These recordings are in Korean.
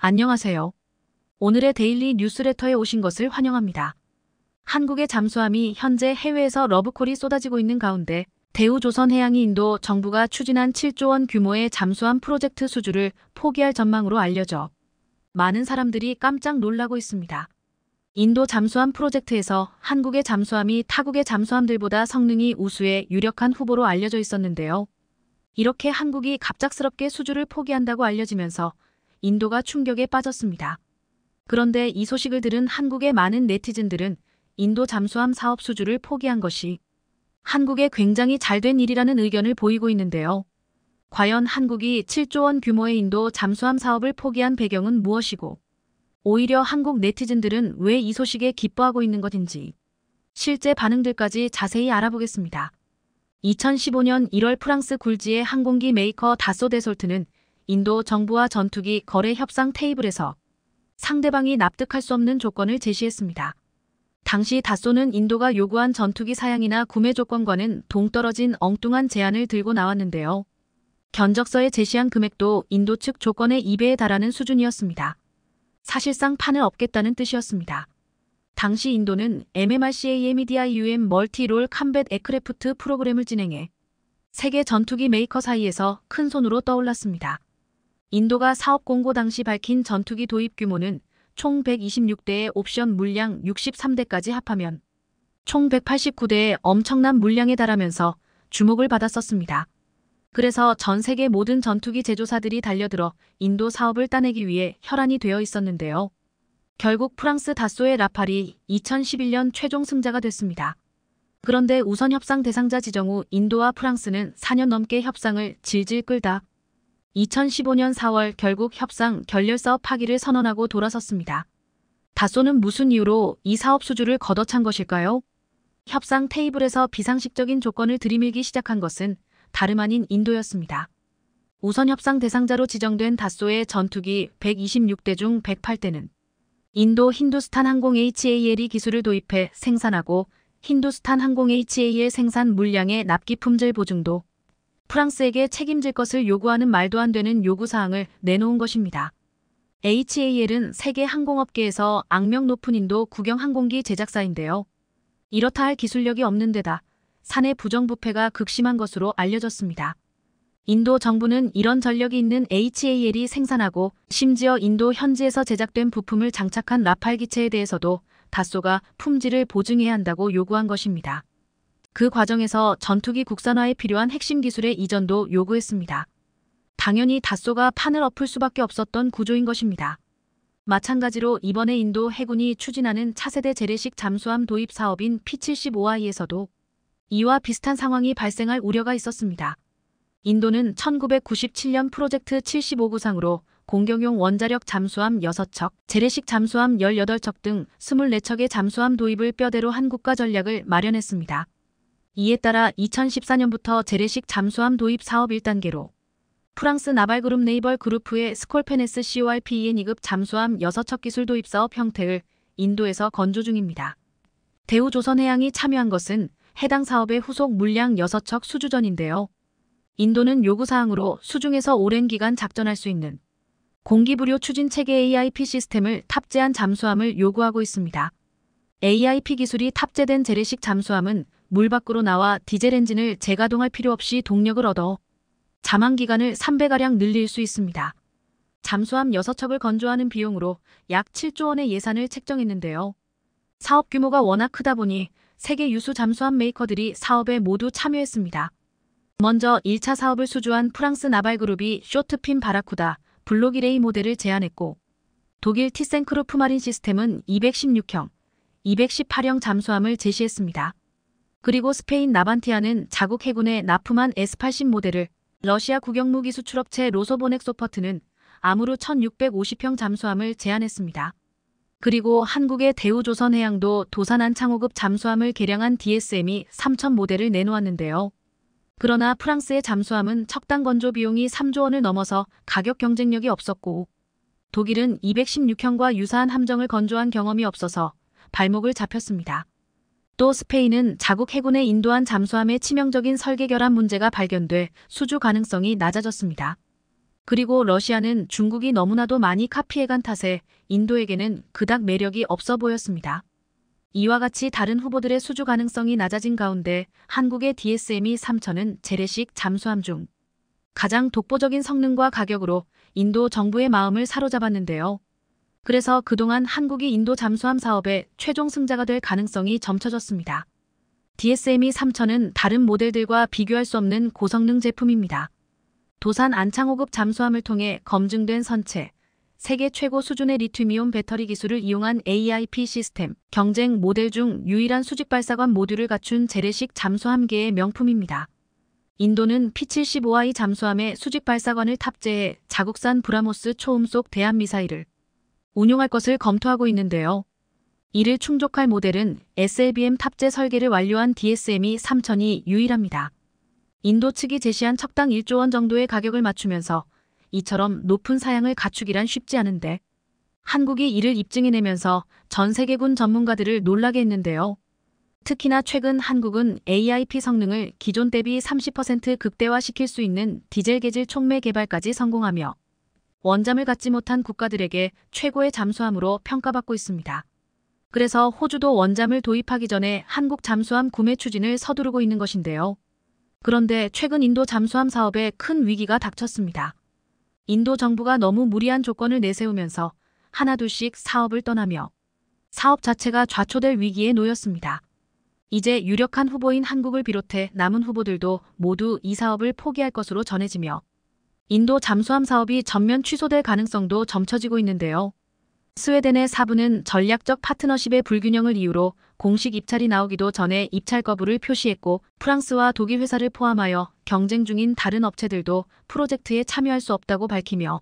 안녕하세요. 오늘의 daily 뉴스레터에 오신 것을 환영합니다. 한국의 잠수함이 현재 해외에서 러브콜이 쏟아지고 있는 가운데 대우조선해양이 인도 정부가 추진한 7조 원 규모의 잠수함 프로젝트 수주를 포기할 전망으로 알려져 많은 사람들이 깜짝 놀라고 있습니다. 인도 잠수함 프로젝트에서 한국의 잠수함이 타국의 잠수함들보다 성능이 우수해 유력한 후보로 알려져 있었는데요. 이렇게 한국이 갑작스럽게 수주를 포기한다고 알려지면서 인도가 충격에 빠졌습니다. 그런데 이 소식을 들은 한국의 많은 네티즌들은 인도 잠수함 사업 수주를 포기한 것이 한국에 굉장히 잘 된 일이라는 의견을 보이고 있는데요. 과연 한국이 7조 원 규모의 인도 잠수함 사업을 포기한 배경은 무엇이고 오히려 한국 네티즌들은 왜 이 소식에 기뻐하고 있는 것인지 실제 반응들까지 자세히 알아보겠습니다. 2015년 1월 프랑스 굴지의 항공기 메이커 다소 데솔트는 인도 정부와 전투기 거래 협상 테이블에서 상대방이 납득할 수 없는 조건을 제시했습니다. 당시 다소는 인도가 요구한 전투기 사양이나 구매 조건과는 동떨어진 엉뚱한 제안을 들고 나왔는데요. 견적서에 제시한 금액도 인도 측 조건의 2배에 달하는 수준이었습니다. 사실상 판을 엎겠다는 뜻이었습니다. 당시 인도는 MMRCA Medium Multi-Role Combat Aircraft 프로그램을 진행해 세계 전투기 메이커 사이에서 큰 손으로 떠올랐습니다. 인도가 사업 공고 당시 밝힌 전투기 도입 규모는 총 126대의 옵션 물량 63대까지 합하면 총 189대의 엄청난 물량에 달하면서 주목을 받았었습니다. 그래서 전 세계 모든 전투기 제조사들이 달려들어 인도 사업을 따내기 위해 혈안이 되어 있었는데요. 결국 프랑스 다소의 라팔이 2011년 최종 승자가 됐습니다. 그런데 우선 협상 대상자 지정 후 인도와 프랑스는 4년 넘게 협상을 질질 끌다 2015년 4월 결국 협상 결렬사업 파기를 선언하고 돌아섰습니다. 다소는 무슨 이유로 이 사업 수주를 걷어찬 것일까요? 협상 테이블에서 비상식적인 조건을 들이밀기 시작한 것은 다름 아닌 인도였습니다. 우선 협상 대상자로 지정된 다소의 전투기 126대 중 108대는 인도 힌두스탄 항공 HAL이 기술을 도입해 생산하고 힌두스탄 항공 HAL 생산 물량의 납기 품질 보증도 프랑스에게 책임질 것을 요구하는 말도 안 되는 요구사항을 내놓은 것입니다. HAL은 세계 항공업계에서 악명 높은 인도 국영 항공기 제작사인데요. 이렇다 할 기술력이 없는 데다 사내 부정부패가 극심한 것으로 알려졌습니다. 인도 정부는 이런 전력이 있는 HAL이 생산하고 심지어 인도 현지에서 제작된 부품을 장착한 라팔 기체에 대해서도 다소가 품질을 보증해야 한다고 요구한 것입니다. 그 과정에서 전투기 국산화에 필요한 핵심 기술의 이전도 요구했습니다. 당연히 다소가 판을 엎을 수밖에 없었던 구조인 것입니다. 마찬가지로 이번에 인도 해군이 추진하는 차세대 재래식 잠수함 도입 사업인 P-75I에서도 이와 비슷한 상황이 발생할 우려가 있었습니다. 인도는 1997년 프로젝트 75구상으로 공격용 원자력 잠수함 6척, 재래식 잠수함 18척 등 24척의 잠수함 도입을 뼈대로 한 국가 전략을 마련했습니다. 이에 따라 2014년부터 재래식 잠수함 도입 사업 1단계로 프랑스 나발그룹 네이벌 그룹의 스콜페네스 CORPEN 2급 잠수함 6척 기술 도입 사업 형태를 인도에서 건조 중입니다. 대우조선해양이 참여한 것은 해당 사업의 후속 물량 6척 수주전인데요. 인도는 요구사항으로 수중에서 오랜 기간 작전할 수 있는 공기부료 추진 체계 AIP 시스템을 탑재한 잠수함을 요구하고 있습니다. AIP 기술이 탑재된 재래식 잠수함은 물 밖으로 나와 디젤 엔진을 재가동할 필요 없이 동력을 얻어 잠항 기간을 3배가량 늘릴 수 있습니다. 잠수함 6척을 건조하는 비용으로 약 7조 원의 예산을 책정했는데요. 사업 규모가 워낙 크다 보니 세계 유수 잠수함 메이커들이 사업에 모두 참여했습니다. 먼저 1차 사업을 수주한 프랑스 나발그룹이 쇼트핀 바라쿠다, 블로기레이 모델을 제안했고 독일 티센크루프 마린 시스템은 216형, 218형 잠수함을 제시했습니다. 그리고 스페인 나반티아는 자국 해군에 납품한 S80 모델을 러시아 국영무기 수출업체 로소보론엑스포르트는 아무르 1650형 잠수함을 제안했습니다. 그리고 한국의 대우조선해양도 도산안창호급 잠수함을 개량한 DSME 3000 모델을 내놓았는데요. 그러나 프랑스의 잠수함은 척당 건조 비용이 3조 원을 넘어서 가격 경쟁력이 없었고 독일은 216형과 유사한 함정을 건조한 경험이 없어서 발목을 잡혔습니다. 또 스페인은 자국 해군에 인도한 잠수함의 치명적인 설계 결함 문제가 발견돼 수주 가능성이 낮아졌습니다. 그리고 러시아는 중국이 너무나도 많이 카피해간 탓에 인도에게는 그닥 매력이 없어 보였습니다. 이와 같이 다른 후보들의 수주 가능성이 낮아진 가운데 한국의 DSM이 3천은 재래식 잠수함 중 가장 독보적인 성능과 가격으로 인도 정부의 마음을 사로잡았는데요. 그래서 그동안 한국이 인도 잠수함 사업의 최종 승자가 될 가능성이 점쳐졌습니다. DSM이 3000은 다른 모델들과 비교할 수 없는 고성능 제품입니다. 도산 안창호급 잠수함을 통해 검증된 선체, 세계 최고 수준의 리튬이온 배터리 기술을 이용한 AIP 시스템, 경쟁 모델 중 유일한 수직 발사관 모듈을 갖춘 재래식 잠수함계의 명품입니다. 인도는 P-75I 잠수함에 수직 발사관을 탑재해 자국산 브라모스 초음속 대함미사일을 운용할 것을 검토하고 있는데요. 이를 충족할 모델은 SLBM 탑재 설계를 완료한 DSME 3000이 유일합니다. 인도 측이 제시한 척당 1조 원 정도의 가격을 맞추면서 이처럼 높은 사양을 갖추기란 쉽지 않은데 한국이 이를 입증해내면서 전 세계군 전문가들을 놀라게 했는데요. 특히나 최근 한국은 AIP 성능을 기존 대비 30% 극대화시킬 수 있는 디젤 계질 촉매 개발까지 성공하며 원잠을 갖지 못한 국가들에게 최고의 잠수함으로 평가받고 있습니다. 그래서 호주도 원잠을 도입하기 전에 한국 잠수함 구매 추진을 서두르고 있는 것인데요. 그런데 최근 인도 잠수함 사업에 큰 위기가 닥쳤습니다. 인도 정부가 너무 무리한 조건을 내세우면서 하나둘씩 사업을 떠나며 사업 자체가 좌초될 위기에 놓였습니다. 이제 유력한 후보인 한국을 비롯해 남은 후보들도 모두 이 사업을 포기할 것으로 전해지며 인도 잠수함 사업이 전면 취소될 가능성도 점쳐지고 있는데요. 스웨덴의 사부는 전략적 파트너십의 불균형을 이유로 공식 입찰이 나오기도 전에 입찰 거부를 표시했고 프랑스와 독일 회사를 포함하여 경쟁 중인 다른 업체들도 프로젝트에 참여할 수 없다고 밝히며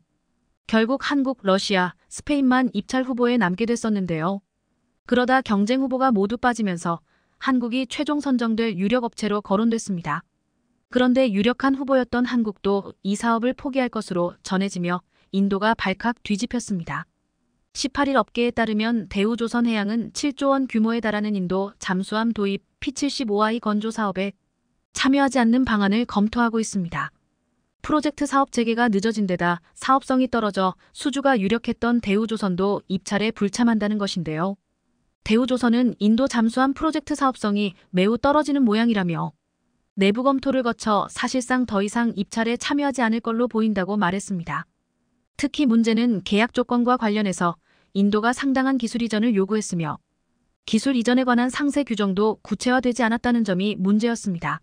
결국 한국, 러시아, 스페인만 입찰 후보에 남게 됐었는데요. 그러다 경쟁 후보가 모두 빠지면서 한국이 최종 선정될 유력 업체로 거론됐습니다. 그런데 유력한 후보였던 한국도 이 사업을 포기할 것으로 전해지며 인도가 발칵 뒤집혔습니다. 18일 업계에 따르면 대우조선해양은 7조 원 규모에 달하는 인도 잠수함 도입 P75I 건조 사업에 참여하지 않는 방안을 검토하고 있습니다. 프로젝트 사업 재개가 늦어진 데다 사업성이 떨어져 수주가 유력했던 대우조선도 입찰에 불참한다는 것인데요. 대우조선은 인도 잠수함 프로젝트 사업성이 매우 떨어지는 모양이라며 내부 검토를 거쳐 사실상 더 이상 입찰에 참여하지 않을 걸로 보인다고 말했습니다. 특히 문제는 계약 조건과 관련해서 인도가 상당한 기술 이전을 요구했으며 기술 이전에 관한 상세 규정도 구체화되지 않았다는 점이 문제였습니다.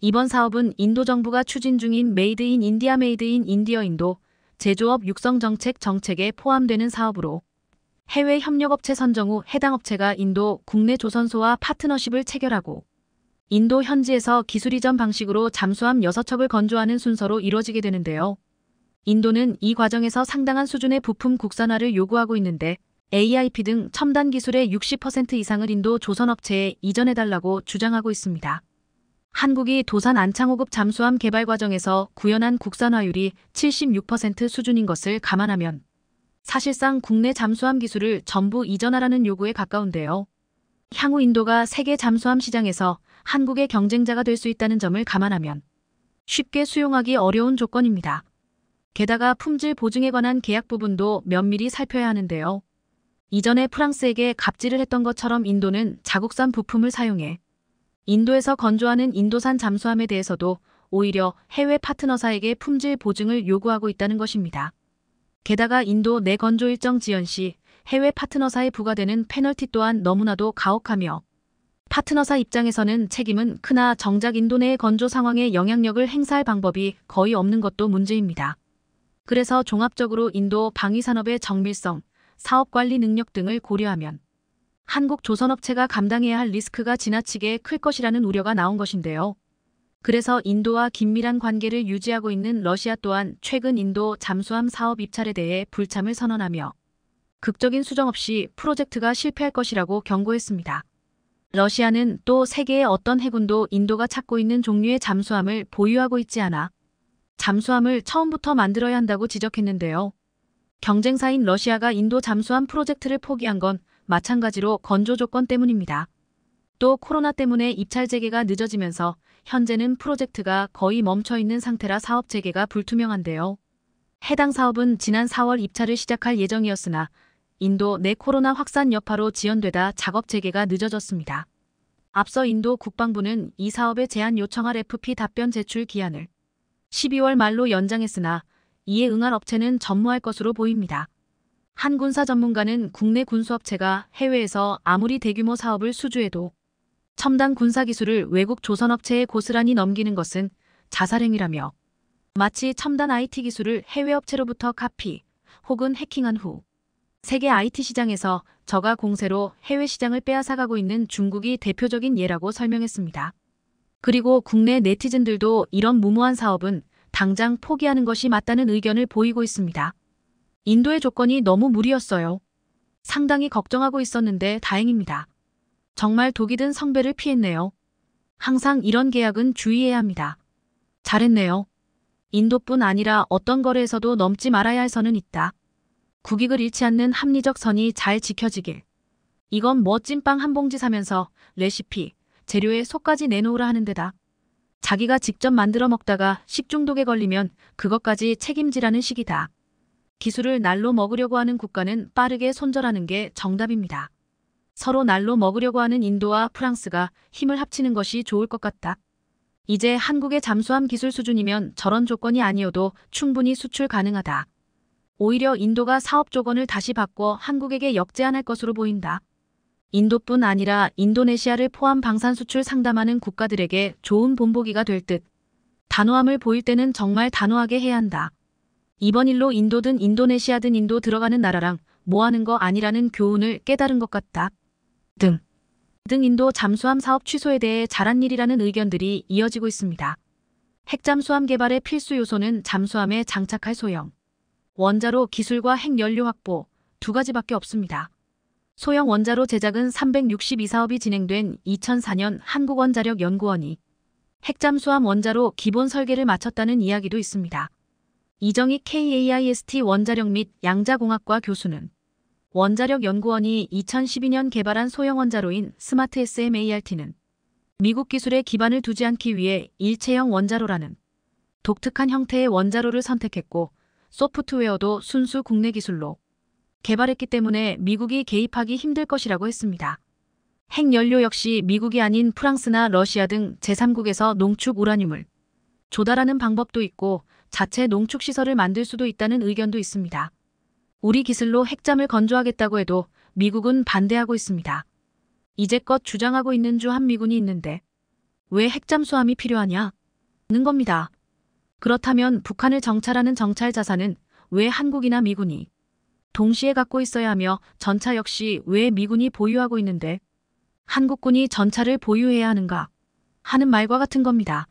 이번 사업은 인도 정부가 추진 중인 Made in India Made in India 인도 제조업 육성 정책 정책에 포함되는 사업으로 해외 협력업체 선정 후 해당 업체가 인도 국내 조선소와 파트너십을 체결하고 인도 현지에서 기술 이전 방식으로 잠수함 6척을 건조하는 순서로 이뤄지게 되는데요. 인도는 이 과정에서 상당한 수준의 부품 국산화를 요구하고 있는데 AIP 등 첨단 기술의 60% 이상을 인도 조선업체에 이전해달라고 주장하고 있습니다. 한국이 도산 안창호급 잠수함 개발 과정에서 구현한 국산화율이 76% 수준인 것을 감안하면 사실상 국내 잠수함 기술을 전부 이전하라는 요구에 가까운데요. 향후 인도가 세계 잠수함 시장에서 한국의 경쟁자가 될 수 있다는 점을 감안하면 쉽게 수용하기 어려운 조건입니다. 게다가 품질 보증에 관한 계약 부분도 면밀히 살펴야 하는데요. 이전에 프랑스에게 갑질을 했던 것처럼 인도는 자국산 부품을 사용해 인도에서 건조하는 인도산 잠수함에 대해서도 오히려 해외 파트너사에게 품질 보증을 요구하고 있다는 것입니다. 게다가 인도 내 건조 일정 지연 시 해외 파트너사에 부과되는 페널티 또한 너무나도 가혹하며 파트너사 입장에서는 책임은 크나 정작 인도 내의 건조 상황에 영향력을 행사할 방법이 거의 없는 것도 문제입니다. 그래서 종합적으로 인도 방위산업의 정밀성, 사업관리 능력 등을 고려하면 한국 조선업체가 감당해야 할 리스크가 지나치게 클 것이라는 우려가 나온 것인데요. 그래서 인도와 긴밀한 관계를 유지하고 있는 러시아 또한 최근 인도 잠수함 사업 입찰에 대해 불참을 선언하며 극적인 수정 없이 프로젝트가 실패할 것이라고 경고했습니다. 러시아는 또 세계의 어떤 해군도 인도가 찾고 있는 종류의 잠수함을 보유하고 있지 않아 잠수함을 처음부터 만들어야 한다고 지적했는데요. 경쟁사인 러시아가 인도 잠수함 프로젝트를 포기한 건 마찬가지로 건조 조건 때문입니다. 또 코로나 때문에 입찰 재개가 늦어지면서 현재는 프로젝트가 거의 멈춰 있는 상태라 사업 재개가 불투명한데요. 해당 사업은 지난 4월 입찰을 시작할 예정이었으나 인도 내 코로나 확산 여파로 지연되다 작업 재개가 늦어졌습니다. 앞서 인도 국방부는 이 사업에 제한 요청할 FP 답변 제출 기한을 12월 말로 연장했으나 이에 응할 업체는 전무할 것으로 보입니다. 한 군사 전문가는 국내 군수업체가 해외에서 아무리 대규모 사업을 수주해도 첨단 군사 기술을 외국 조선업체에 고스란히 넘기는 것은 자살행위라며 마치 첨단 IT 기술을 해외 업체로부터 카피 혹은 해킹한 후 세계 IT 시장에서 저가 공세로 해외 시장을 빼앗아가고 있는 중국이 대표적인 예라고 설명했습니다. 그리고 국내 네티즌들도 이런 무모한 사업은 당장 포기하는 것이 맞다는 의견을 보이고 있습니다. 인도의 조건이 너무 무리였어요. 상당히 걱정하고 있었는데 다행입니다. 정말 독이 든 성배를 피했네요. 항상 이런 계약은 주의해야 합니다. 잘했네요. 인도뿐 아니라 어떤 거래에서도 넘지 말아야 할 선은 있다. 국익을 잃지 않는 합리적 선이 잘 지켜지길. 이건 뭐 찐빵 한 봉지 사면서 레시피, 재료에 속까지 내놓으라 하는 데다. 자기가 직접 만들어 먹다가 식중독에 걸리면 그것까지 책임지라는 식이다. 기술을 날로 먹으려고 하는 국가는 빠르게 손절하는 게 정답입니다. 서로 날로 먹으려고 하는 인도와 프랑스가 힘을 합치는 것이 좋을 것 같다. 이제 한국의 잠수함 기술 수준이면 저런 조건이 아니어도 충분히 수출 가능하다. 오히려 인도가 사업 조건을 다시 바꿔 한국에게 역제안할 것으로 보인다. 인도뿐 아니라 인도네시아를 포함 방산 수출 상담하는 국가들에게 좋은 본보기가 될 듯. 단호함을 보일 때는 정말 단호하게 해야 한다. 이번 일로 인도든 인도네시아든 인도 들어가는 나라랑 뭐 하는 거 아니라는 교훈을 깨달은 것 같다. 등. 등 인도 잠수함 사업 취소에 대해 잘한 일이라는 의견들이 이어지고 있습니다. 핵잠수함 개발의 필수 요소는 잠수함에 장착할 소형. 원자로 기술과 핵연료 확보 두 가지밖에 없습니다. 소형 원자로 제작은 362 사업이 진행된 2004년 한국원자력연구원이 핵잠수함 원자로 기본 설계를 마쳤다는 이야기도 있습니다. 이정희 KAIST 원자력 및 양자공학과 교수는 원자력 연구원이 2012년 개발한 소형 원자로인 스마트 SMART는 미국 기술에 기반을 두지 않기 위해 일체형 원자로라는 독특한 형태의 원자로를 선택했고 소프트웨어도 순수 국내 기술로 개발했기 때문에 미국이 개입하기 힘들 것이라고 했습니다. 핵연료 역시 미국이 아닌 프랑스나 러시아 등 제3국에서 농축 우라늄을 조달하는 방법도 있고 자체 농축 시설을 만들 수도 있다는 의견도 있습니다. 우리 기술로 핵잠을 건조하겠다고 해도 미국은 반대하고 있습니다. 이제껏 주장하고 있는 주 한미군이 있는데 왜 핵잠수함이 필요하냐? 는 겁니다. 그렇다면 북한을 정찰하는 정찰 자산은 왜 한국이나 미군이 동시에 갖고 있어야 하며 전차 역시 왜 미군이 보유하고 있는데 한국군이 전차를 보유해야 하는가 하는 말과 같은 겁니다.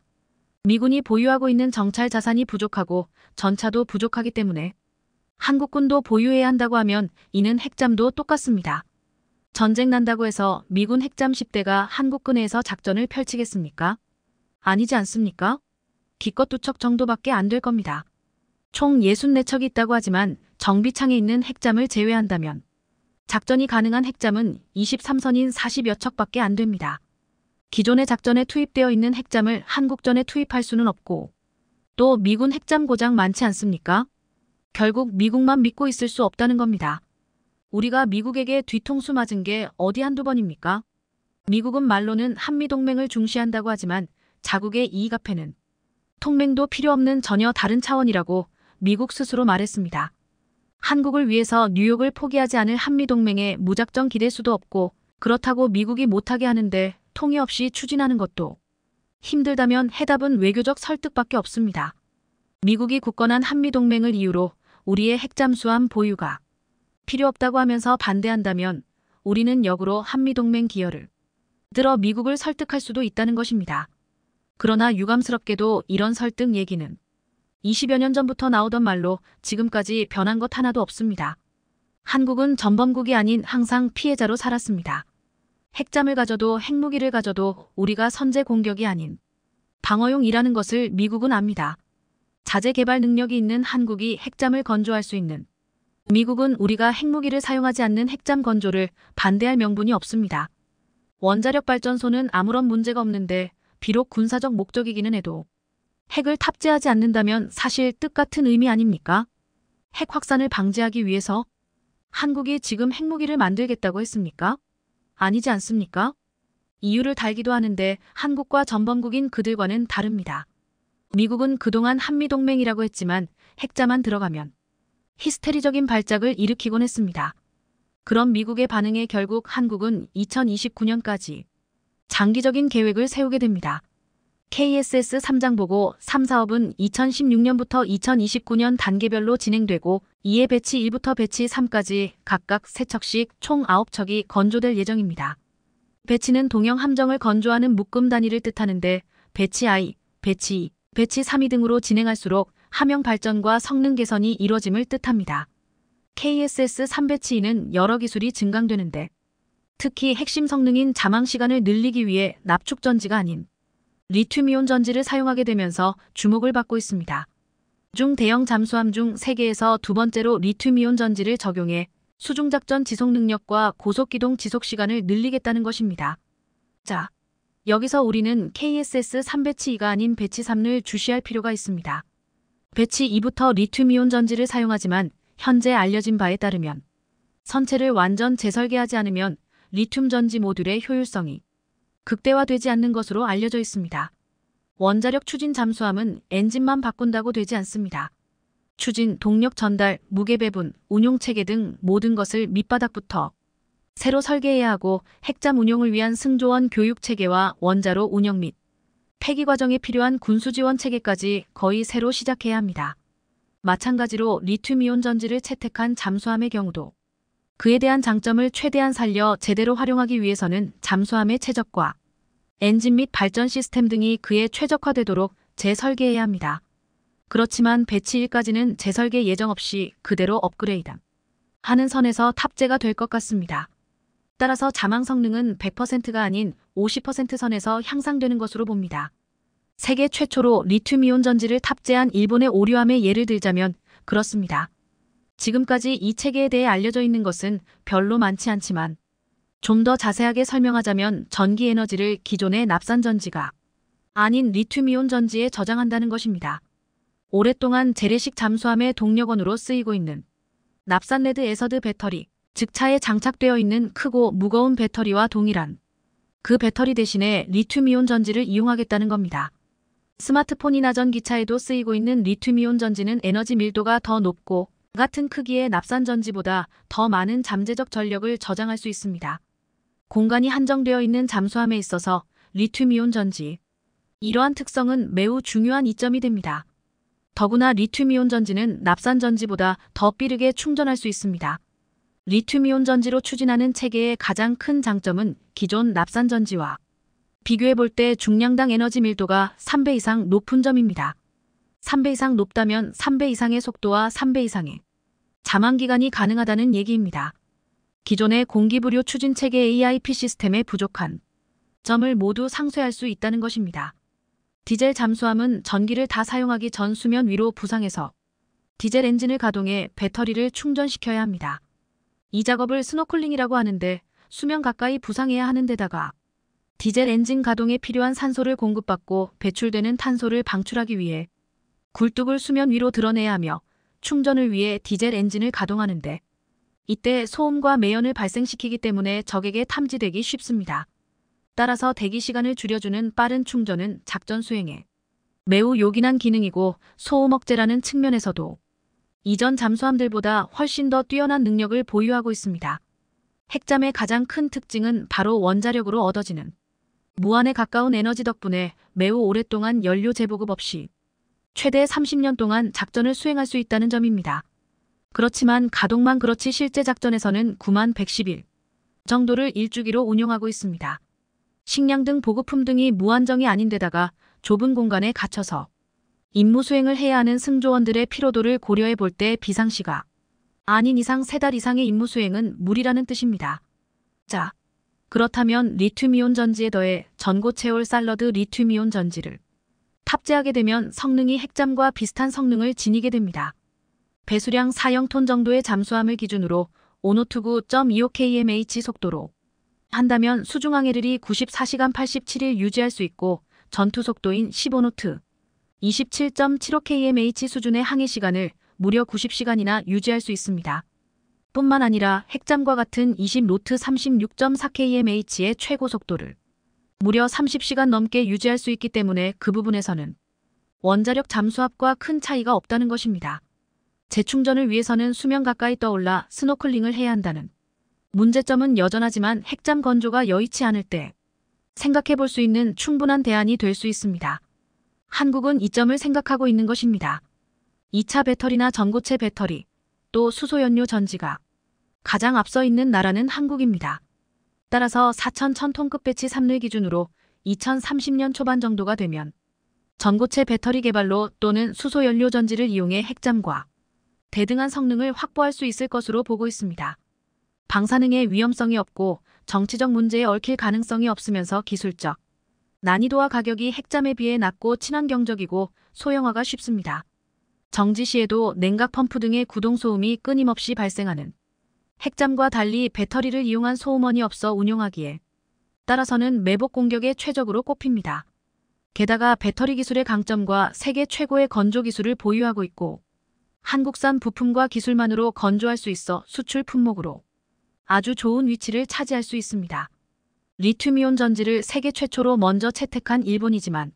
미군이 보유하고 있는 정찰 자산이 부족하고 전차도 부족하기 때문에 한국군도 보유해야 한다고 하면 이는 핵잠도 똑같습니다. 전쟁 난다고 해서 미군 핵잠 10대가 한국군에서 작전을 펼치겠습니까? 아니지 않습니까? 기껏 두 척 정도밖에 안 될 겁니다. 총 64척이 있다고 하지만 정비창에 있는 핵잠을 제외한다면 작전이 가능한 핵잠은 23선인 40여 척밖에 안 됩니다. 기존의 작전에 투입되어 있는 핵잠을 한국전에 투입할 수는 없고 또 미군 핵잠 고장 많지 않습니까? 결국 미국만 믿고 있을 수 없다는 겁니다. 우리가 미국에게 뒤통수 맞은 게 어디 한두 번입니까? 미국은 말로는 한미동맹을 중시한다고 하지만 자국의 이익 앞에는 통맹도 필요 없는 전혀 다른 차원이라고 미국 스스로 말했습니다. 한국을 위해서 뉴욕을 포기하지 않을 한미동맹에 무작정 기댈 수도 없고 그렇다고 미국이 못하게 하는데 통해 없이 추진하는 것도 힘들다면 해답은 외교적 설득밖에 없습니다. 미국이 굳건한 한미동맹을 이유로 우리의 핵잠수함 보유가 필요 없다고 하면서 반대한다면 우리는 역으로 한미동맹 기여를 들어 미국을 설득할 수도 있다는 것입니다. 그러나 유감스럽게도 이런 설득 얘기는 20여 년 전부터 나오던 말로 지금까지 변한 것 하나도 없습니다. 한국은 전범국이 아닌 항상 피해자로 살았습니다. 핵잠을 가져도 핵무기를 가져도 우리가 선제 공격이 아닌 방어용이라는 것을 미국은 압니다. 자재 개발 능력이 있는 한국이 핵잠을 건조할 수 있는 미국은 우리가 핵무기를 사용하지 않는 핵잠 건조를 반대할 명분이 없습니다. 원자력 발전소는 아무런 문제가 없는데 비록 군사적 목적이기는 해도 핵을 탑재하지 않는다면 사실 뜻같은 의미 아닙니까? 핵 확산을 방지하기 위해서 한국이 지금 핵무기를 만들겠다고 했습니까? 아니지 않습니까? 이유를 달기도 하는데 한국과 전범국인 그들과는 다릅니다. 미국은 그동안 한미동맹이라고 했지만 핵자만 들어가면 히스테리적인 발작을 일으키곤 했습니다. 그런 미국의 반응에 결국 한국은 2029년까지 장기적인 계획을 세우게 됩니다. KSS 3장 보고 3, 사업은 2016년부터 2029년 단계별로 진행되고 이에 배치 1부터 배치 3까지 각각 3척씩 총 9척이 건조될 예정입니다. Batch는 동형 함정을 건조하는 묶음 단위를 뜻하는데 Batch I, Batch 2, Batch 3 등으로 진행할수록 함형 발전과 성능 개선이 이뤄짐을 뜻합니다. KSS 3 Batch 2는 여러 기술이 증강되는데 특히 핵심 성능인 잠항 시간을 늘리기 위해 납축 전지가 아닌 리튬이온 전지를 사용하게 되면서 주목을 받고 있습니다. 중 대형 잠수함 중 세계에서 두 번째로 리튬이온 전지를 적용해 수중작전 지속 능력과 고속기동 지속 시간을 늘리겠다는 것입니다. 자, 여기서 우리는 KSS 3 Batch 2가 아닌 Batch 3을 주시할 필요가 있습니다. Batch 2부터 리튬이온 전지를 사용하지만 현재 알려진 바에 따르면 선체를 완전 재설계하지 않으면 리튬 전지 모듈의 효율성이 극대화되지 않는 것으로 알려져 있습니다. 원자력 추진 잠수함은 엔진만 바꾼다고 되지 않습니다. 추진, 동력 전달, 무게 배분, 운용 체계 등 모든 것을 밑바닥부터 새로 설계해야 하고 핵잠 운용을 위한 승조원 교육 체계와 원자로 운영 및 폐기 과정에 필요한 군수 지원 체계까지 거의 새로 시작해야 합니다. 마찬가지로 리튬이온 전지를 채택한 잠수함의 경우도 그에 대한 장점을 최대한 살려 제대로 활용하기 위해서는 잠수함의 최적과 엔진 및 발전 시스템 등이 그에 최적화되도록 재설계해야 합니다. 그렇지만 배치 1까지는 재설계 예정 없이 그대로 업그레이드 하는 선에서 탑재가 될 것 같습니다. 따라서 자망 성능은 100%가 아닌 50% 선에서 향상되는 것으로 봅니다. 세계 최초로 리튬이온 전지를 탑재한 일본의 오류함의 예를 들자면 그렇습니다. 지금까지 이 체계에 대해 알려져 있는 것은 별로 많지 않지만 좀 더 자세하게 설명하자면 전기 에너지를 기존의 납산 전지가 아닌 리튬이온 전지에 저장한다는 것입니다. 오랫동안 재래식 잠수함의 동력원으로 쓰이고 있는 납산 lead acid 배터리, 즉 차에 장착되어 있는 크고 무거운 배터리와 동일한 그 배터리 대신에 리튬이온 전지를 이용하겠다는 겁니다. 스마트폰이나 전기차에도 쓰이고 있는 리튬이온 전지는 에너지 밀도가 더 높고 같은 크기의 납산 전지보다 더 많은 잠재적 전력을 저장할 수 있습니다. 공간이 한정되어 있는 잠수함에 있어서 리튬이온 전지. 이러한 특성은 매우 중요한 이점이 됩니다. 더구나 리튬이온 전지는 납산 전지보다 더 빠르게 충전할 수 있습니다. 리튬이온 전지로 추진하는 체계의 가장 큰 장점은 기존 납산 전지와 비교해 볼 때 중량당 에너지 밀도가 3배 이상 높은 점입니다. 3배 이상 높다면 3배 이상의 속도와 3배 이상의 잠항 기간이 가능하다는 얘기입니다. 기존의 공기불요 추진 체계 AIP 시스템에 부족한 점을 모두 상쇄할 수 있다는 것입니다. 디젤 잠수함은 전기를 다 사용하기 전 수면 위로 부상해서 디젤 엔진을 가동해 배터리를 충전시켜야 합니다. 이 작업을 스노클링이라고 하는데 수면 가까이 부상해야 하는 데다가 디젤 엔진 가동에 필요한 산소를 공급받고 배출되는 탄소를 방출하기 위해 굴뚝을 수면 위로 드러내야 하며 충전을 위해 디젤 엔진을 가동하는데 이때 소음과 매연을 발생시키기 때문에 적에게 탐지되기 쉽습니다. 따라서 대기 시간을 줄여주는 빠른 충전은 작전 수행에 매우 요긴한 기능이고 소음 억제라는 측면에서도 이전 잠수함들보다 훨씬 더 뛰어난 능력을 보유하고 있습니다. 핵잠의 가장 큰 특징은 바로 원자력으로 얻어지는 무한에 가까운 에너지 덕분에 매우 오랫동안 연료 재보급 없이 최대 30년 동안 작전을 수행할 수 있다는 점입니다. 그렇지만 가동만 그렇지 실제 작전에서는 9만 110일 정도를 일주기로 운용하고 있습니다. 식량 등 보급품 등이 무한정이 아닌데다가 좁은 공간에 갇혀서 임무 수행을 해야 하는 승조원들의 피로도를 고려해 볼 때 비상시가 아닌 이상 세 달 이상의 임무 수행은 무리라는 뜻입니다. 자, 그렇다면 리튬이온 전지에 더해 전고체올 살러드 리튬이온 전지를 탑재하게 되면 성능이 핵잠과 비슷한 성능을 지니게 됩니다. 배수량 4영톤 정도의 잠수함을 기준으로 오노투구 2.25kmh 속도로 한다면 수중항해를이 94시간 87일 유지할 수 있고 전투 속도인 15노트 27.75kmh 수준의 항해 시간을 무려 90시간이나 유지할 수 있습니다. 뿐만 아니라 핵잠과 같은 20노트 36.4kmh의 최고 속도를 무려 30시간 넘게 유지할 수 있기 때문에 그 부분에서는 원자력 잠수함과 큰 차이가 없다는 것입니다. 재충전을 위해서는 수면 가까이 떠올라 스노클링을 해야 한다는 문제점은 여전하지만 핵잠 건조가 여의치 않을 때 생각해 볼 수 있는 충분한 대안이 될 수 있습니다. 한국은 이 점을 생각하고 있는 것입니다. 2차 배터리나 전고체 배터리, 또 수소연료 전지가 가장 앞서 있는 나라는 한국입니다. 따라서 4천 1000톤급 배치 3를 기준으로 2030년 초반 정도가 되면 전고체 배터리 개발로 또는 수소연료 전지를 이용해 핵잠과 대등한 성능을 확보할 수 있을 것으로 보고 있습니다. 방사능의 위험성이 없고 정치적 문제에 얽힐 가능성이 없으면서 기술적 난이도와 가격이 핵잠에 비해 낮고 친환경적이고 소형화가 쉽습니다. 정지시에도 냉각 펌프 등의 구동 소음이 끊임없이 발생하는 핵잠과 달리 배터리를 이용한 소음원이 없어 운용하기에 따라서는 매복 공격에 최적으로 꼽힙니다. 게다가 배터리 기술의 강점과 세계 최고의 건조 기술을 보유하고 있고 한국산 부품과 기술만으로 건조할 수 있어 수출 품목으로 아주 좋은 위치를 차지할 수 있습니다. 리튬이온 전지를 세계 최초로 먼저 채택한 일본이지만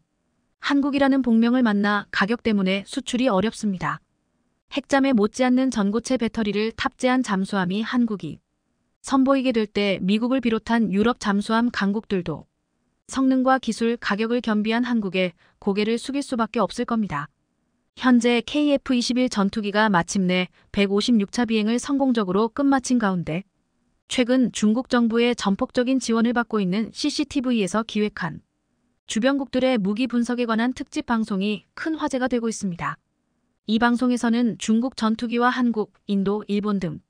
한국이라는 복명을 만나 가격 때문에 수출이 어렵습니다. 핵잠에 못지않는 전고체 배터리를 탑재한 잠수함이 한국이 선보이게 될 때 미국을 비롯한 유럽 잠수함 강국들도 성능과 기술, 가격을 겸비한 한국에 고개를 숙일 수밖에 없을 겁니다. 현재 KF-21 전투기가 마침내 156차 비행을 성공적으로 끝마친 가운데 최근 중국 정부의 전폭적인 지원을 받고 있는 CCTV에서 기획한 주변국들의 무기 분석에 관한 특집 방송이 큰 화제가 되고 있습니다. 이 방송에서는 중국 전투기와 한국, 인도, 일본 등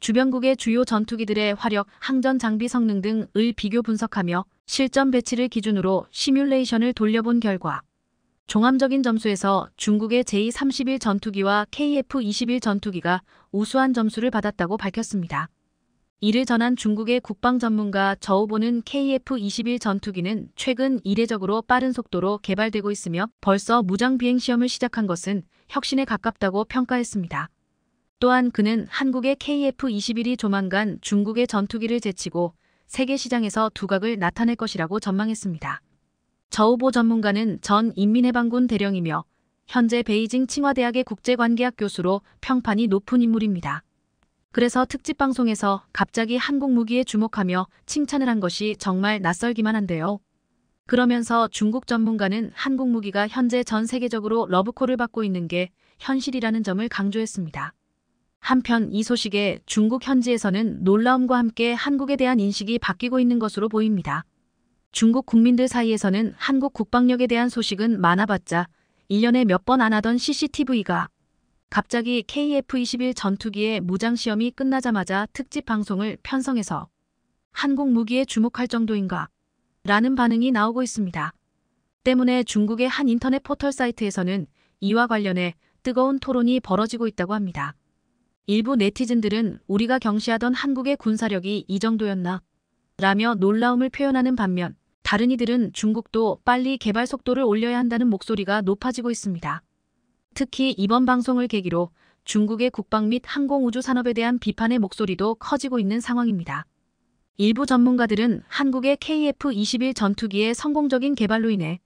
주변국의 주요 전투기들의 화력, 항전 장비 성능 등을 비교 분석하며 실전 배치를 기준으로 시뮬레이션을 돌려본 결과 종합적인 점수에서 중국의 제231 전투기와 KF-21 전투기가 우수한 점수를 받았다고 밝혔습니다. 이를 전한 중국의 국방 전문가 저우보는 KF-21 전투기는 최근 이례적으로 빠른 속도로 개발되고 있으며 벌써 무장 비행 시험을 시작한 것은 혁신에 가깝다고 평가했습니다. 또한 그는 한국의 KF-21이 조만간 중국의 전투기를 제치고 세계 시장에서 두각을 나타낼 것이라고 전망했습니다. 저우보 전문가는 전 인민해방군 대령이며 현재 베이징 칭화대학의 국제관계학 교수로 평판이 높은 인물입니다. 그래서 특집 방송에서 갑자기 한국 무기에 주목하며 칭찬을 한 것이 정말 낯설기만 한데요. 그러면서 중국 전문가는 한국 무기가 현재 전 세계적으로 러브콜을 받고 있는 게 현실이라는 점을 강조했습니다. 한편 이 소식에 중국 현지에서는 놀라움과 함께 한국에 대한 인식이 바뀌고 있는 것으로 보입니다. 중국 국민들 사이에서는 한국 국방력에 대한 소식은 많아봤자 1년에 몇 번 안 하던 CCTV가 갑자기 KF-21 전투기의 무장시험이 끝나자마자 특집 방송을 편성해서 한국 무기에 주목할 정도인가? 라는 반응이 나오고 있습니다. 때문에 중국의 한 인터넷 포털 사이트에서는 이와 관련해 뜨거운 토론이 벌어지고 있다고 합니다. 일부 네티즌들은 우리가 경시하던 한국의 군사력이 이 정도였나? 라며 놀라움을 표현하는 반면 다른 이들은 중국도 빨리 개발 속도를 올려야 한다는 목소리가 높아지고 있습니다. 특히 이번 방송을 계기로 중국의 국방 및 항공우주 산업에 대한 비판의 목소리도 커지고 있는 상황입니다. 일부 전문가들은 한국의 KF-21 전투기의 성공적인 개발로 인해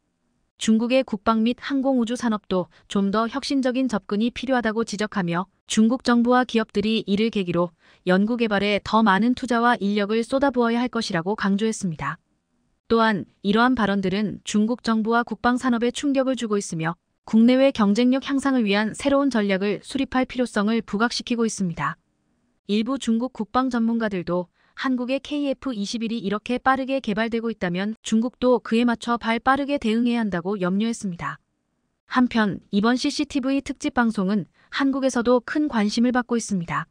중국의 국방 및 항공우주 산업도 좀 더 혁신적인 접근이 필요하다고 지적하며 중국 정부와 기업들이 이를 계기로 연구 개발에 더 많은 투자와 인력을 쏟아부어야 할 것이라고 강조했습니다. 또한 이러한 발언들은 중국 정부와 국방 산업에 충격을 주고 있으며 국내외 경쟁력 향상을 위한 새로운 전략을 수립할 필요성을 부각시키고 있습니다. 일부 중국 국방 전문가들도 한국의 KF-21이 이렇게 빠르게 개발되고 있다면 중국도 그에 맞춰 발 빠르게 대응해야 한다고 염려했습니다. 한편 이번 CCTV 특집 방송은 한국에서도 큰 관심을 받고 있습니다.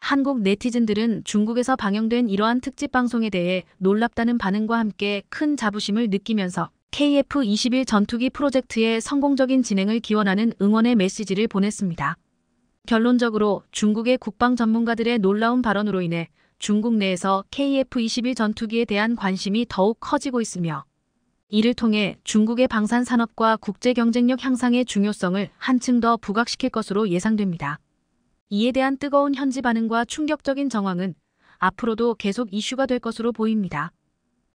한국 네티즌들은 중국에서 방영된 이러한 특집 방송에 대해 놀랍다는 반응과 함께 큰 자부심을 느끼면서 KF-21 전투기 프로젝트의 성공적인 진행을 기원하는 응원의 메시지를 보냈습니다. 결론적으로 중국의 국방 전문가들의 놀라운 발언으로 인해 중국 내에서 KF-21 전투기에 대한 관심이 더욱 커지고 있으며 이를 통해 중국의 방산 산업과 국제 경쟁력 향상의 중요성을 한층 더 부각시킬 것으로 예상됩니다. 이에 대한 뜨거운 현지 반응과 충격적인 정황은 앞으로도 계속 이슈가 될 것으로 보입니다.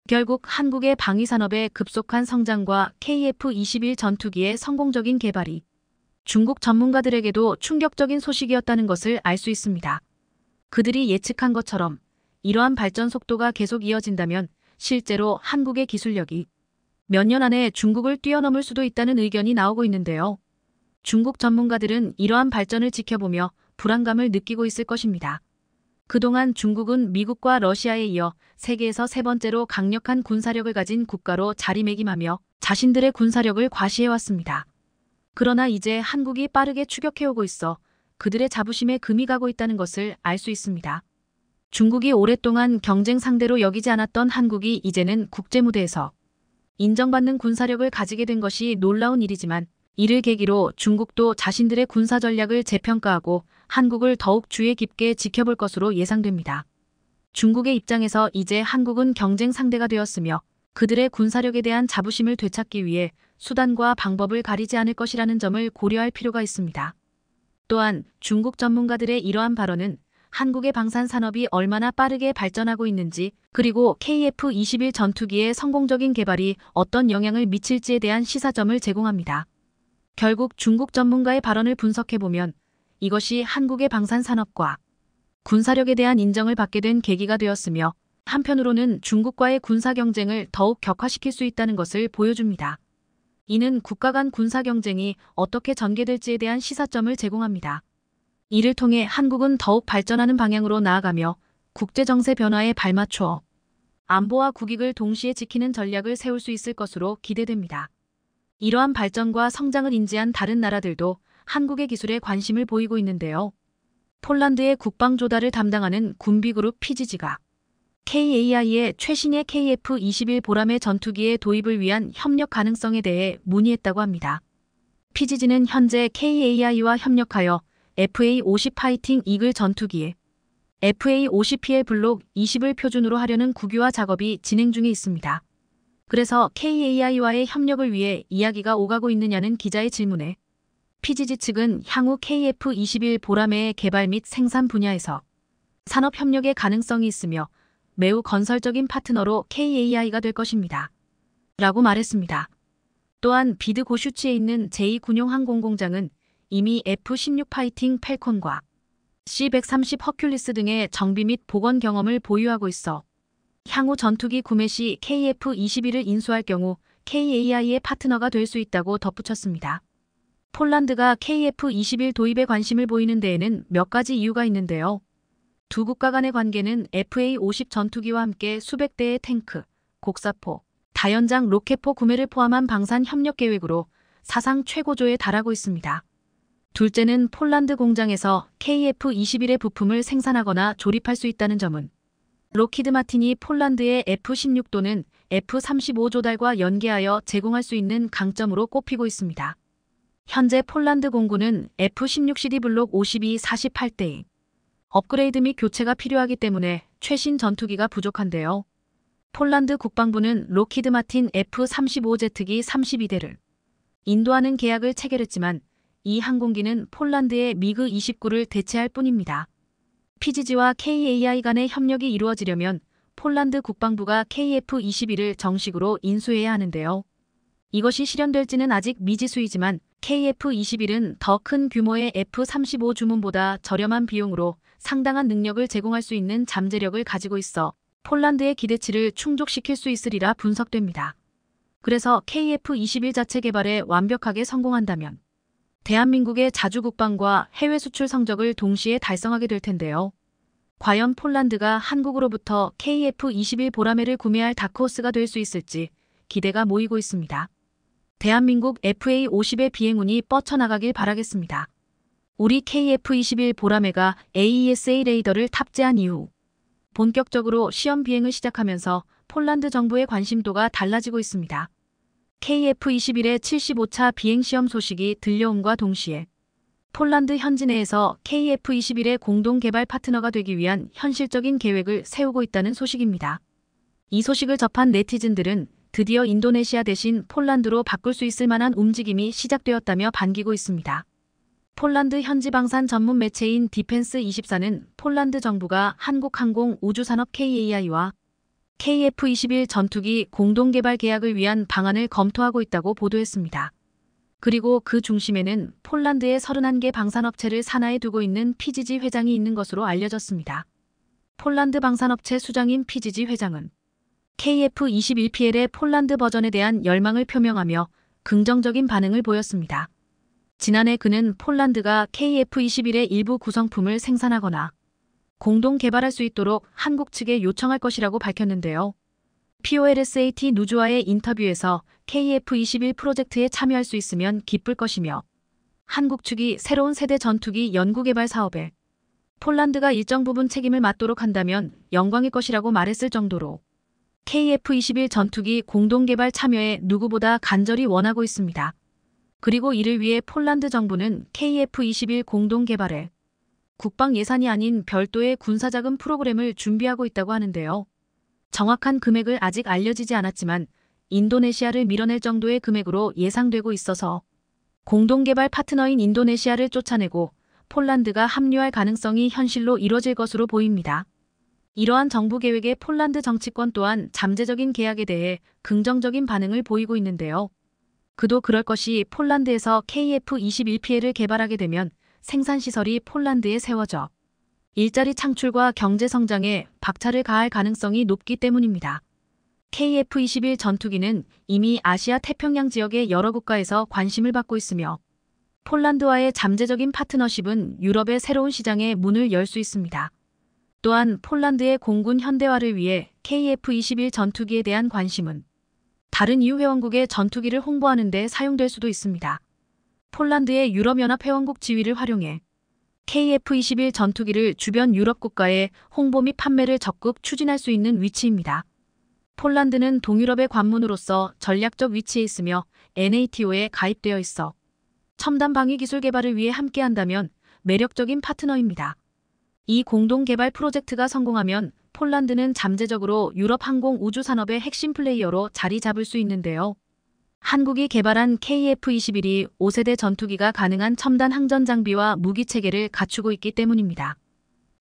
결국 한국의 방위 산업의 급속한 성장과 KF-21 전투기의 성공적인 개발이 중국 전문가들에게도 충격적인 소식이었다는 것을 알 수 있습니다. 그들이 예측한 것처럼 이러한 발전 속도가 계속 이어진다면 실제로 한국의 기술력이 몇 년 안에 중국을 뛰어넘을 수도 있다는 의견이 나오고 있는데요. 중국 전문가들은 이러한 발전을 지켜보며 불안감을 느끼고 있을 것입니다. 그동안 중국은 미국과 러시아에 이어 세계에서 세 번째로 강력한 군사력을 가진 국가로 자리매김하며 자신들의 군사력을 과시해왔습니다. 그러나 이제 한국이 빠르게 추격해오고 있어 그들의 자부심에 금이 가고 있다는 것을 알 수 있습니다. 중국이 오랫동안 경쟁 상대로 여기지 않았던 한국이 이제는 국제무대에서 인정받는 군사력을 가지게 된 것이 놀라운 일이지만 이를 계기로 중국도 자신들의 군사 전략을 재평가하고 한국을 더욱 주의 깊게 지켜볼 것으로 예상됩니다. 중국의 입장에서 이제 한국은 경쟁 상대가 되었으며 그들의 군사력에 대한 자부심을 되찾기 위해 수단과 방법을 가리지 않을 것이라는 점을 고려할 필요가 있습니다. 또한 중국 전문가들의 이러한 발언은 한국의 방산 산업이 얼마나 빠르게 발전하고 있는지 그리고 KF-21 전투기의 성공적인 개발이 어떤 영향을 미칠지에 대한 시사점을 제공합니다. 결국 중국 전문가의 발언을 분석해보면 이것이 한국의 방산 산업과 군사력에 대한 인정을 받게 된 계기가 되었으며 한편으로는 중국과의 군사 경쟁을 더욱 격화시킬 수 있다는 것을 보여줍니다. 이는 국가 간 군사 경쟁이 어떻게 전개될지에 대한 시사점을 제공합니다. 이를 통해 한국은 더욱 발전하는 방향으로 나아가며 국제 정세 변화에 발맞추어 안보와 국익을 동시에 지키는 전략을 세울 수 있을 것으로 기대됩니다. 이러한 발전과 성장을 인지한 다른 나라들도 한국의 기술에 관심을 보이고 있는데요. 폴란드의 국방 조달을 담당하는 군비그룹 PGG가 KAI의 최신의 KF-21 보람의 전투기의 도입을 위한 협력 가능성에 대해 문의했다고 합니다. PGG는 현재 KAI와 협력하여 FA-50 파이팅 이글 전투기에 FA-50PL 블록 20을 표준으로 하려는 국유화 작업이 진행 중에 있습니다. 그래서 KAI와의 협력을 위해 이야기가 오가고 있느냐는 기자의 질문에 PGZ 측은 향후 KF-21 보라매의 개발 및 생산 분야에서 산업 협력의 가능성이 있으며 매우 건설적인 파트너로 KAI가 될 것입니다. 라고 말했습니다. 또한 비드고슈치에 있는 제2군용 항공공장은 이미 F-16 파이팅 팰콘과 C-130 허큘리스 등의 정비 및 복원 경험을 보유하고 있어 향후 전투기 구매 시 KF-21을 인수할 경우 KAI의 파트너가 될 수 있다고 덧붙였습니다. 폴란드가 KF-21 도입에 관심을 보이는 데에는 몇 가지 이유가 있는데요. 두 국가 간의 관계는 FA-50 전투기와 함께 수백 대의 탱크, 곡사포, 다연장 로켓포 구매를 포함한 방산 협력 계획으로 사상 최고조에 달하고 있습니다. 둘째는 폴란드 공장에서 KF-21의 부품을 생산하거나 조립할 수 있다는 점은 록히드 마틴이 폴란드의 F-16 또는 F-35 조달과 연계하여 제공할 수 있는 강점으로 꼽히고 있습니다. 현재 폴란드 공군은 F-16CD 블록 52 48대의 업그레이드 및 교체가 필요하기 때문에 최신 전투기가 부족한데요. 폴란드 국방부는 록히드 마틴 F-35 제트기 32대를 인도하는 계약을 체결했지만 이 항공기는 폴란드의 미그 29를 대체할 뿐입니다. PGG와 KAI 간의 협력이 이루어지려면 폴란드 국방부가 KF-21을 정식으로 인수해야 하는데요. 이것이 실현될지는 아직 미지수이지만 KF-21은 더 큰 규모의 F-35 주문보다 저렴한 비용으로 상당한 능력을 제공할 수 있는 잠재력을 가지고 있어 폴란드의 기대치를 충족시킬 수 있으리라 분석됩니다. 그래서 KF-21 자체 개발에 완벽하게 성공한다면 대한민국의 자주 국방과 해외 수출 성적을 동시에 달성하게 될 텐데요. 과연 폴란드가 한국으로부터 KF-21 보라매를 구매할 다크호스가 될 수 있을지 기대가 모이고 있습니다. 대한민국 FA-50의 비행운이 뻗쳐나가길 바라겠습니다. 우리 KF-21 보라매가 AESA 레이더를 탑재한 이후 본격적으로 시험 비행을 시작하면서 폴란드 정부의 관심도가 달라지고 있습니다. KF-21의 75차 비행시험 소식이 들려옴과 동시에 폴란드 현지 내에서 KF-21의 공동 개발 파트너가 되기 위한 현실적인 계획을 세우고 있다는 소식입니다. 이 소식을 접한 네티즌들은 드디어 인도네시아 대신 폴란드로 바꿀 수 있을 만한 움직임이 시작되었다며 반기고 있습니다. 폴란드 현지 방산 전문 매체인 디펜스24는 폴란드 정부가 한국항공 우주산업 KAI와 KF-21 전투기 공동 개발 계약을 위한 방안을 검토하고 있다고 보도했습니다. 그리고 그 중심에는 폴란드의 31개 방산업체를 산하에 두고 있는 PGG 회장이 있는 것으로 알려졌습니다. 폴란드 방산업체 수장인 PGG 회장은 KF-21PL의 폴란드 버전에 대한 열망을 표명하며 긍정적인 반응을 보였습니다. 지난해 그는 폴란드가 KF-21의 일부 구성품을 생산하거나 공동 개발할 수 있도록 한국 측에 요청할 것이라고 밝혔는데요. POLSAT 누주와의 인터뷰에서 KF-21 프로젝트에 참여할 수 있으면 기쁠 것이며 한국 측이 새로운 세대 전투기 연구개발 사업에 폴란드가 일정 부분 책임을 맡도록 한다면 영광일 것이라고 말했을 정도로 KF-21 전투기 공동개발 참여에 누구보다 간절히 원하고 있습니다. 그리고 이를 위해 폴란드 정부는 KF-21 공동개발에 국방 예산이 아닌 별도의 군사자금 프로그램을 준비하고 있다고 하는데요. 정확한 금액을 아직 알려지지 않았지만 인도네시아를 밀어낼 정도의 금액으로 예상되고 있어서 공동개발 파트너인 인도네시아를 쫓아내고 폴란드가 합류할 가능성이 현실로 이뤄질 것으로 보입니다. 이러한 정부 계획에 폴란드 정치권 또한 잠재적인 계약에 대해 긍정적인 반응을 보이고 있는데요. 그도 그럴 것이 폴란드에서 KF-21PL을 개발하게 되면 생산시설이 폴란드에 세워져 일자리 창출과 경제 성장에 박차를 가할 가능성이 높기 때문입니다. KF-21 전투기는 이미 아시아 태평양 지역의 여러 국가에서 관심을 받고 있으며 폴란드와의 잠재적인 파트너십은 유럽의 새로운 시장에 문을 열 수 있습니다. 또한 폴란드의 공군 현대화를 위해 KF-21 전투기에 대한 관심은 다른 EU 회원국의 전투기를 홍보하는 데 사용될 수도 있습니다. 폴란드의 유럽연합 회원국 지위를 활용해 KF-21 전투기를 주변 유럽 국가에 홍보 및 판매를 적극 추진할 수 있는 위치입니다. 폴란드는 동유럽의 관문으로서 전략적 위치에 있으며 NATO에 가입되어 있어 첨단 방위 기술 개발을 위해 함께한다면 매력적인 파트너입니다. 이 공동 개발 프로젝트가 성공하면 폴란드는 잠재적으로 유럽 항공 우주 산업의 핵심 플레이어로 자리 잡을 수 있는데요. 한국이 개발한 KF-21이 5세대 전투기가 가능한 첨단 항전 장비와 무기 체계를 갖추고 있기 때문입니다.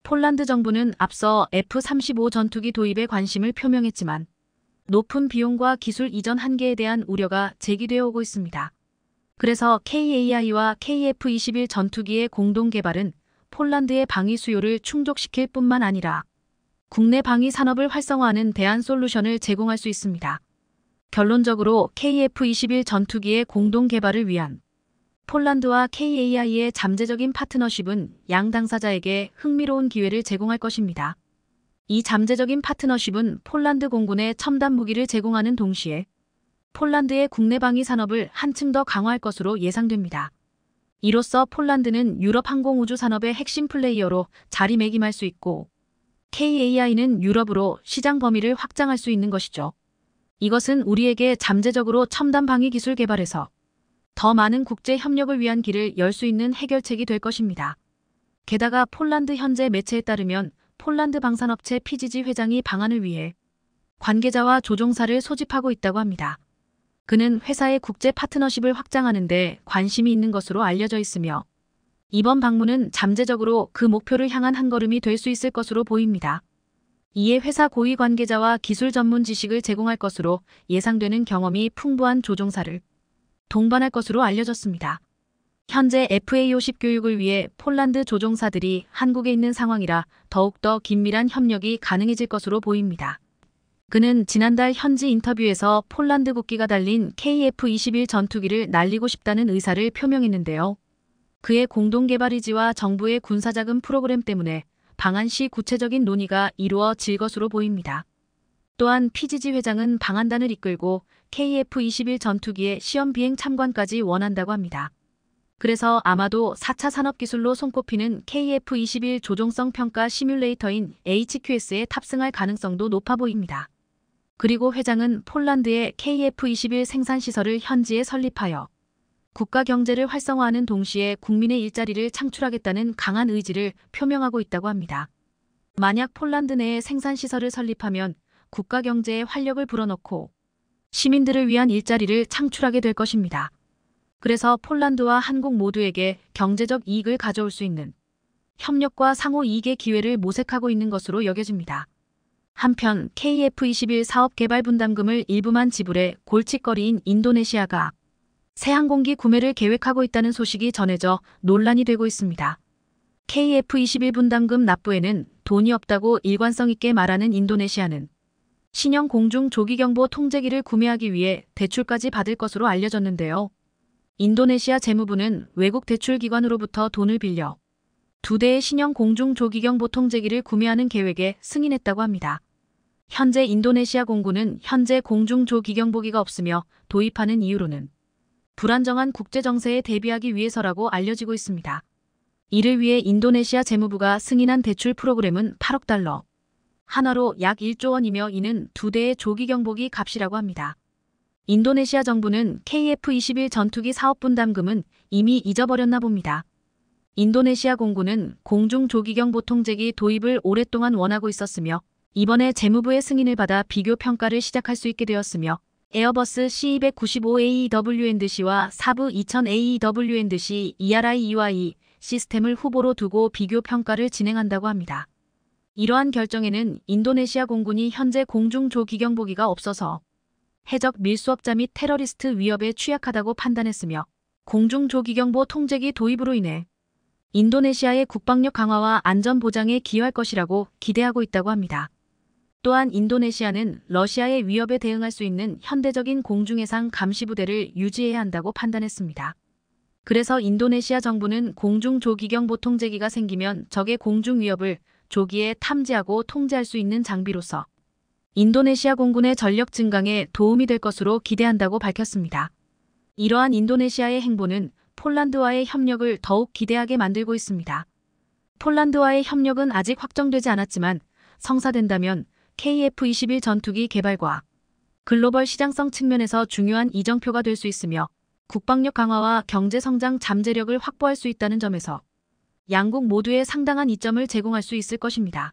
폴란드 정부는 앞서 F-35 전투기 도입에 관심을 표명했지만 높은 비용과 기술 이전 한계에 대한 우려가 제기되어 오고 있습니다. 그래서 KAI와 KF-21 전투기의 공동 개발은 폴란드의 방위 수요를 충족시킬 뿐만 아니라 국내 방위 산업을 활성화하는 대안 솔루션을 제공할 수 있습니다. 결론적으로 KF-21 전투기의 공동 개발을 위한 폴란드와 KAI의 잠재적인 파트너십은 양 당사자에게 흥미로운 기회를 제공할 것입니다. 이 잠재적인 파트너십은 폴란드 공군에 첨단 무기를 제공하는 동시에 폴란드의 국내 방위 산업을 한층 더 강화할 것으로 예상됩니다. 이로써 폴란드는 유럽 항공우주 산업의 핵심 플레이어로 자리매김할 수 있고 KAI는 유럽으로 시장 범위를 확장할 수 있는 것이죠. 이것은 우리에게 잠재적으로 첨단 방위 기술 개발에서 더 많은 국제 협력을 위한 길을 열 수 있는 해결책이 될 것입니다. 게다가 폴란드 현재 매체에 따르면 폴란드 방산업체 PGG 회장이 방안을 위해 관계자와 조종사를 소집하고 있다고 합니다. 그는 회사의 국제 파트너십을 확장하는데 관심이 있는 것으로 알려져 있으며 이번 방문은 잠재적으로 그 목표를 향한 한 걸음이 될 수 있을 것으로 보입니다. 이에 회사 고위 관계자와 기술 전문 지식을 제공할 것으로 예상되는 경험이 풍부한 조종사를 동반할 것으로 알려졌습니다. 현재 FA50 교육을 위해 폴란드 조종사들이 한국에 있는 상황이라 더욱더 긴밀한 협력이 가능해질 것으로 보입니다. 그는 지난달 현지 인터뷰에서 폴란드 국기가 달린 KF-21 전투기를 날리고 싶다는 의사를 표명했는데요. 그의 공동 개발 의지와 정부의 군사자금 프로그램 때문에 방안 시 구체적인 논의가 이루어질 것으로 보입니다. 또한 PGG 회장은 방한단을 이끌고 KF-21 전투기의 시험 비행 참관까지 원한다고 합니다. 그래서 아마도 4차 산업기술로 손꼽히는 KF-21 조종성 평가 시뮬레이터인 HQS에 탑승할 가능성도 높아 보입니다. 그리고 회장은 폴란드의 KF-21 생산시설을 현지에 설립하여 국가 경제를 활성화하는 동시에 국민의 일자리를 창출하겠다는 강한 의지를 표명하고 있다고 합니다. 만약 폴란드 내에 생산시설을 설립하면 국가 경제에 활력을 불어넣고 시민들을 위한 일자리를 창출하게 될 것입니다. 그래서 폴란드와 한국 모두에게 경제적 이익을 가져올 수 있는 협력과 상호 이익의 기회를 모색하고 있는 것으로 여겨집니다. 한편 KF21 사업 개발 분담금을 일부만 지불해 골칫거리인 인도네시아가 새 항공기 구매를 계획하고 있다는 소식이 전해져 논란이 되고 있습니다. KF21 분담금 납부에는 돈이 없다고 일관성 있게 말하는 인도네시아는 신형 공중 조기경보 통제기를 구매하기 위해 대출까지 받을 것으로 알려졌는데요. 인도네시아 재무부는 외국 대출 기관으로부터 돈을 빌려 두 대의 신형 공중 조기경보 통제기를 구매하는 계획에 승인했다고 합니다. 현재 인도네시아 공군은 현재 공중 조기경보기가 없으며 도입하는 이유로는 불안정한 국제 정세에 대비하기 위해서라고 알려지고 있습니다. 이를 위해 인도네시아 재무부가 승인한 대출 프로그램은 8억 달러, 하나로 약 1조 원이며 이는 두 대의 조기 경보기 값이라고 합니다. 인도네시아 정부는 KF-21 전투기 사업 분담금은 이미 잊어버렸나 봅니다. 인도네시아 공군은 공중 조기경보 통제기 도입을 오랫동안 원하고 있었으며 이번에 재무부의 승인을 받아 비교 평가를 시작할 수 있게 되었으며 에어버스 C295AEWNDC와 사부 2000AEWNDC ERI-EY 시스템을 후보로 두고 비교 평가를 진행한다고 합니다. 이러한 결정에는 인도네시아 공군이 현재 공중 조기경보기가 없어서 해적 밀수업자 및 테러리스트 위협에 취약하다고 판단했으며 공중 조기경보 통제기 도입으로 인해 인도네시아의 국방력 강화와 안전 보장에 기여할 것이라고 기대하고 있다고 합니다. 또한 인도네시아는 러시아의 위협에 대응할 수 있는 현대적인 공중해상 감시부대를 유지해야 한다고 판단했습니다. 그래서 인도네시아 정부는 공중 조기경 보 통제기가 생기면 적의 공중 위협을 조기에 탐지하고 통제할 수 있는 장비로서 인도네시아 공군의 전력 증강에 도움이 될 것으로 기대한다고 밝혔습니다. 이러한 인도네시아의 행보는 폴란드와의 협력을 더욱 기대하게 만들고 있습니다. 폴란드와의 협력은 아직 확정되지 않았지만 성사된다면 KF-21 전투기 개발과 글로벌 시장성 측면에서 중요한 이정표가 될 수 있으며 국방력 강화와 경제 성장 잠재력을 확보할 수 있다는 점에서 양국 모두에 상당한 이점을 제공할 수 있을 것입니다.